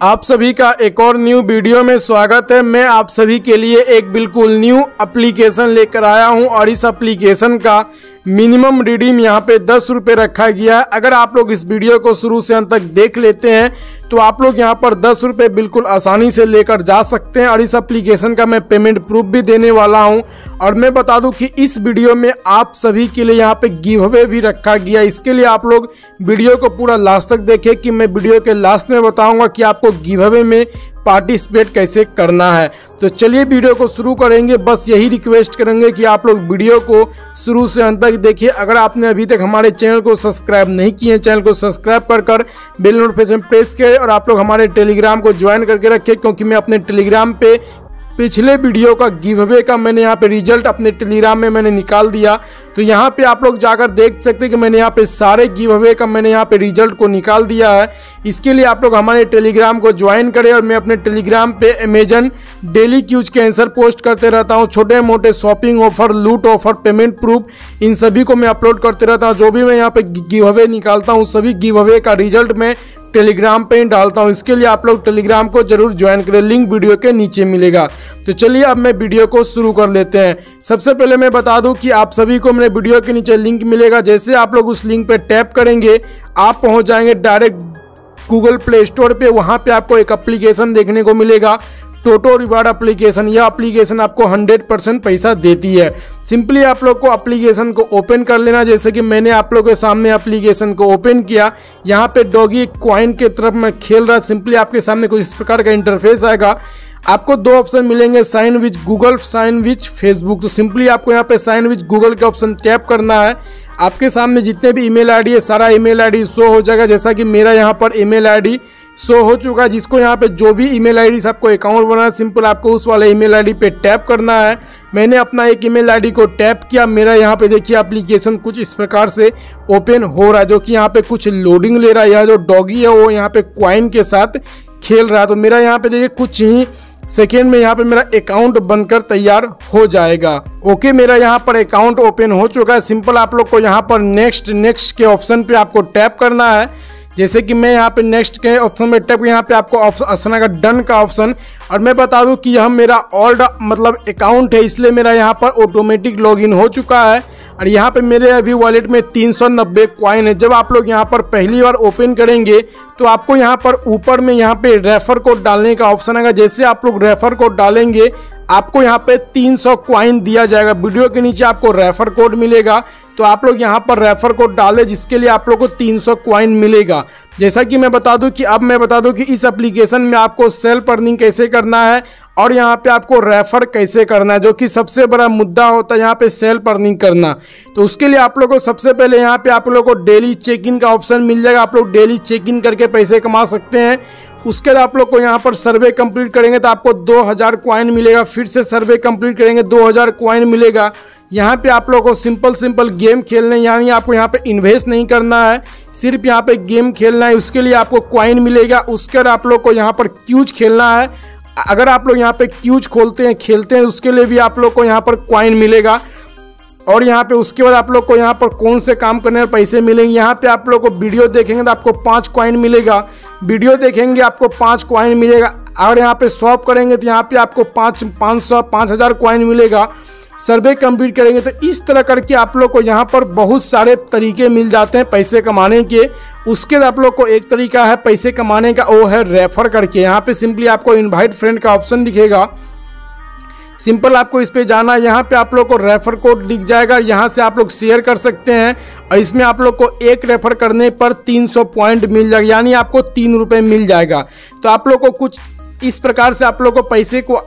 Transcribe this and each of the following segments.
आप सभी का एक और न्यू वीडियो में स्वागत है। मैं आप सभी के लिए एक बिल्कुल न्यू एप्लीकेशन लेकर आया हूँ और इस एप्लीकेशन का मिनिमम रिडीम यहाँ पे दस रुपये रखा गया है। अगर आप लोग इस वीडियो को शुरू से अंत तक देख लेते हैं तो आप लोग यहाँ पर दस रुपये बिल्कुल आसानी से लेकर जा सकते हैं। और इस एप्लीकेशन का मैं पेमेंट प्रूफ भी देने वाला हूँ। और मैं बता दूँ कि इस वीडियो में आप सभी के लिए यहाँ पे गिव अवे भी रखा गया इसके लिए आप लोग वीडियो को पूरा लास्ट तक देखें कि मैं वीडियो के लास्ट में बताऊँगा कि आपको गिव अवे में पार्टिसिपेट कैसे करना है। तो चलिए वीडियो को शुरू करेंगे। बस यही रिक्वेस्ट करेंगे कि आप लोग वीडियो को शुरू से अंत तक देखिए। अगर आपने अभी तक हमारे चैनल को सब्सक्राइब नहीं किए हैं, चैनल को सब्सक्राइब कर कर बेल नोटिफिकेशन प्रेस करें और आप लोग हमारे टेलीग्राम को ज्वाइन करके रखें क्योंकि मैं अपने टेलीग्राम पे पिछले वीडियो का गिव अवे का मैंने यहाँ पे रिज़ल्ट अपने टेलीग्राम में मैंने निकाल दिया। तो यहाँ पे आप लोग जाकर देख सकते हैं कि मैंने यहाँ पे सारे गिव अवे का मैंने यहाँ पे रिज़ल्ट को निकाल दिया है। इसके लिए आप लोग हमारे टेलीग्राम को ज्वाइन करें और मैं अपने टेलीग्राम पे अमेजन डेली क्यूज के आंसर पोस्ट करते रहता हूँ। छोटे मोटे शॉपिंग ऑफ़र लूट ऑफ़र पेमेंट प्रूफ इन सभी को मैं अपलोड करते रहता हूँ। जो भी मैं यहाँ पे गिव अवे निकालता हूँ, सभी गिव अवे का रिज़ल्ट मैं टेलीग्राम पे ही डालता हूँ। इसके लिए आप लोग टेलीग्राम को ज़रूर ज्वाइन करें। लिंक वीडियो के नीचे मिलेगा। तो चलिए अब मैं वीडियो को शुरू कर लेते हैं। सबसे पहले मैं बता दूँ कि आप सभी को मेरे वीडियो के नीचे लिंक मिलेगा। जैसे आप लोग उस लिंक पर टैप करेंगे, आप पहुँच जाएँगे डायरेक्ट गूगल प्ले स्टोर पर वहाँ पर आपको एक अप्लीकेशन देखने को मिलेगा। टोटो रिवार्ड एप्लीकेशन यह एप्लीकेशन आपको 100 परसेंट पैसा देती है। सिंपली आप लोग को एप्लीकेशन को ओपन कर लेना। जैसे कि मैंने आप लोगों के सामने एप्लीकेशन को ओपन किया। यहाँ पे डॉगी क्वाइन के तरफ़ मैं खेल रहा। सिंपली आपके सामने कुछ इस प्रकार का इंटरफेस आएगा। आपको दो ऑप्शन मिलेंगे sign with Google sign with Facebook तो सिंपली आपको यहाँ पे साइन विच गूगल के ऑप्शन टैप करना है। आपके सामने जितने भी ईमेल आईडी है, सारा ईमेल आईडी शो हो जाएगा। जैसा कि मेरा यहाँ पर ईमेल आईडी शो हो चुका है जिसको यहाँ पे जो भी ईमेल आईडी से आपको अकाउंट बनाना है सिंपल आपको उस वाले ईमेल आईडी पे टैप करना है। मैंने अपना एक ईमेल आईडी को टैप किया, मेरा यहाँ पे देखिए एप्लीकेशन कुछ इस प्रकार से ओपन हो रहा है, जो कि यहाँ पे कुछ लोडिंग ले रहा है। यह जो डॉगी है, वो यहाँ पे क्वाइन के साथ खेल रहा है। तो मेरा यहाँ पे देखिए कुछ ही सेकेंड में यहाँ पे मेरा अकाउंट बनकर तैयार हो जाएगा। ओके मेरा यहाँ पर अकाउंट ओपन हो चुका है। सिंपल आप लोग को यहाँ पर नेक्स्ट नेक्स्ट के ऑप्शन पे आपको टैप करना है। जैसे कि मैं यहाँ पे नेक्स्ट के ऑप्शन में टैप यहाँ पे आपको ऑप्शन आएगा डन का ऑप्शन और मैं बता दूँ कि यह मेरा ओल्ड मतलब अकाउंट है, इसलिए मेरा यहाँ पर ऑटोमेटिक लॉगिन हो चुका है। और यहाँ पे मेरे अभी वॉलेट में तीन सौ नब्बे क्वाइन है। जब आप लोग यहाँ पर पहली बार ओपन करेंगे तो आपको यहाँ पर ऊपर में यहाँ पे रेफर कोड डालने का ऑप्शन आएगा जैसे आप लोग रेफर कोड डालेंगे, आपको यहाँ पे 300 क्वाइन दिया जाएगा। वीडियो के नीचे आपको रेफर कोड मिलेगा। तो आप लोग यहाँ पर रेफर कोड डालें, जिसके लिए आप लोग को 300 क्वाइन मिलेगा। जैसा कि मैं बता दूँ कि अब मैं बता दूँ कि इस एप्लीकेशन में आपको सेल्फ अर्निंग कैसे करना है और यहाँ पे आपको रेफर कैसे करना है, जो कि सबसे बड़ा मुद्दा होता है यहाँ पे सेल्फ अर्निंग करना। तो उसके लिए आप लोग को सबसे पहले यहाँ पे आप लोग को डेली चेक इन का ऑप्शन मिल जाएगा। आप लोग डेली चेक इन करके पैसे कमा सकते हैं। उसके बाद आप लोग को यहाँ पर सर्वे कंप्लीट करेंगे तो आपको 2000 क्वाइन मिलेगा। फिर से सर्वे कंप्लीट करेंगे 2000 क्वाइन मिलेगा। यहाँ पे आप लोगों को सिंपल सिंपल गेम खेलने, यानी आपको यहाँ पे इन्वेस्ट नहीं करना है। सिर्फ़ यहाँ पे गेम खेलना है, उसके लिए आपको क्वाइन मिलेगा। उसके आप लोग को यहाँ पर क्यूज खेलना है। अगर आप लोग यहाँ पे क्यूज खोलते हैं, खेलते हैं, उसके लिए भी आप लोग को यहाँ पर क्वाइन मिलेगा। और यहाँ पे उसके बाद आप लोग को यहाँ पर कौन से काम करने में पैसे मिलेंगे, यहाँ पे आप लोग को वीडियो देखेंगे तो आपको पाँच क्वाइन मिलेगा। वीडियो देखेंगे आपको पाँच क्वाइन मिलेगा। और यहाँ पे शॉप करेंगे तो यहाँ पे आपको पाँच पाँच सौ, पाँच हज़ार क्वाइन मिलेगा। सर्वे कंप्लीट करेंगे तो इस तरह करके आप लोग को यहाँ पर बहुत सारे तरीके मिल जाते हैं पैसे कमाने के। उसके आप लोग को एक तरीका है पैसे कमाने का, वो है रेफर करके। यहाँ पे सिंपली आपको इनवाइट फ्रेंड का ऑप्शन दिखेगा। सिंपल आपको इस पे जाना है। यहाँ पे आप लोग को रेफर कोड दिख जाएगा। यहाँ से आप लोग शेयर कर सकते हैं। और इसमें आप लोग को एक रेफर करने पर 300 पॉइंट मिल जाएगा, यानी आपको तीन रुपये मिल जाएगा। तो आप लोग को कुछ इस प्रकार से आप लोग को पैसे को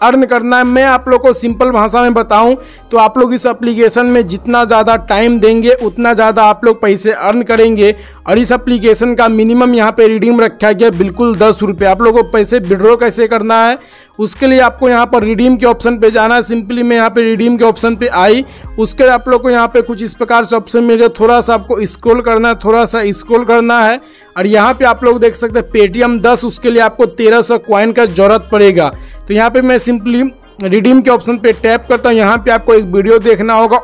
अर्न करना है। मैं आप लोग को सिंपल भाषा में बताऊँ तो आप लोग इस एप्लीकेशन में जितना ज़्यादा टाइम देंगे, उतना ज़्यादा आप लोग पैसे अर्न करेंगे। और इस एप्लीकेशन का मिनिमम यहाँ पे रिडीम रखा गया, बिल्कुल दस रुपये आप लोगों को पैसे विड्रॉ कैसे करना है, उसके लिए आपको यहाँ पर रिडीम के ऑप्शन पे जाना है। सिंपली मैं यहाँ पे रिडीम के ऑप्शन पे आई। उसके लिए आप लोग को यहाँ पे कुछ इस प्रकार से ऑप्शन मिल गया। थोड़ा सा आपको स्क्रॉल करना है, थोड़ा सा स्क्रॉल करना है। और यहाँ पे आप लोग देख सकते हैं पेटीएम दस, उसके लिए आपको तेरह सौ क्वाइन का ज़रूरत पड़ेगा। तो यहाँ पे मैं सिंपली रिडीम के ऑप्शन पे टैप करता हूँ। यहाँ पे आपको एक वीडियो देखना होगा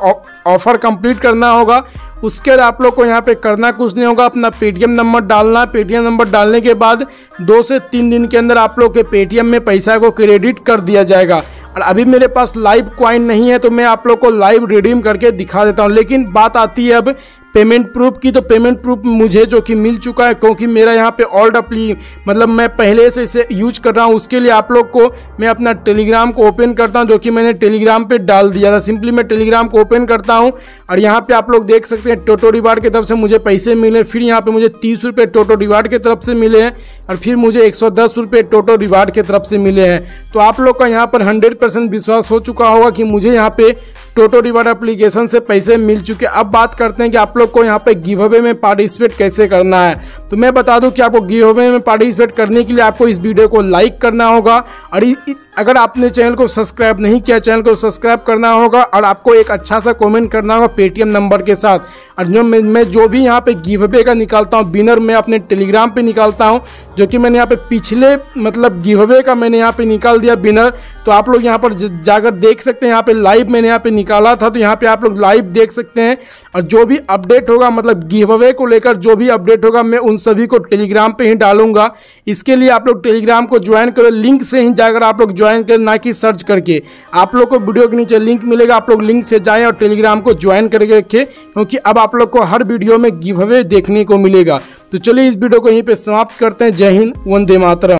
ऑफ़र कंप्लीट करना होगा। उसके बाद आप लोग को यहाँ पे करना कुछ नहीं होगा। अपना पेटीएम नंबर डालना। पेटीएम नंबर डालने के बाद दो से तीन दिन के अंदर आप लोग के पेटीएम में पैसा को क्रेडिट कर दिया जाएगा। और अभी मेरे पास लाइव क्वाइन नहीं है तो मैं आप लोग को लाइव रिडीम करके दिखा देता हूँ। लेकिन बात आती है अब पेमेंट प्रूफ की तो पेमेंट प्रूफ मुझे जो कि मिल चुका है, क्योंकि मेरा यहाँ पे ऑल्ड अपली मतलब मैं पहले से इसे यूज़ कर रहा हूँ, उसके लिए आप लोग को मैं अपना टेलीग्राम को ओपन करता हूँ, जो कि मैंने टेलीग्राम पे डाल दिया था। सिंपली मैं टेलीग्राम को ओपन करता हूँ, और यहाँ पे आप लोग देख सकते हैं टोटो रिवार्ड की तरफ़ से मुझे पैसे मिले फिर यहाँ पे मुझे तीस रुपये टोटो रिवार्ड की तरफ़ से मिले हैं, और फिर मुझे एक सौ दस रुपये टोटो रिवार्ड की तरफ़ से मिले हैं। तो आप लोग का यहाँ पर हंड्रेड परसेंट विश्वास हो चुका होगा कि मुझे यहाँ पे टोटो रिवार्ड एप्लीकेशन से पैसे मिल चुके अब बात करते हैं कि आप लोग को यहाँ पे गिव अवे में पार्टिसिपेट कैसे करना है। तो मैं बता दूँ कि आपको गिव अवे में पार्टिसिपेट करने के लिए आपको इस वीडियो को लाइक करना होगा। और अगर आपने चैनल को सब्सक्राइब नहीं किया चैनल को सब्सक्राइब करना होगा और आपको एक अच्छा सा कॉमेंट करना होगा पेटीएम नंबर के साथ। और जो मैं, मैं जो भी यहाँ पे गिव अवे का निकालता हूँ बिनर मैं अपने टेलीग्राम पे निकालता हूँ जो कि मैंने यहाँ पे पिछले मतलब गिव अवे का मैंने यहाँ पे निकाल दिया बिनर तो आप लोग यहाँ पर जाकर देख सकते हैं यहाँ पे लाइव मैंने यहाँ पे निकाला था तो यहाँ पे आप लोग लाइव देख सकते हैं। और जो भी अपडेट होगा मतलब गिव अवे को लेकर जो भी अपडेट होगा मैं उन सभी को टेलीग्राम पे ही डालूँगा। इसके लिए आप लोग टेलीग्राम को ज्वाइन करो लिंक से ही जाकर आप लोग ज्वाइन करें, ना कि सर्च करके। आप लोग को वीडियो के नीचे लिंक मिलेगा, आप लोग लिंक से जाएँ और टेलीग्राम को ज्वाइन करके रखें, क्योंकि अब आप लोग को हर वीडियो में गिव अवे देखने को मिलेगा। तो चलिए इस वीडियो को यहीं पर समाप्त करते हैं। जय हिंद, वंदे मातरम।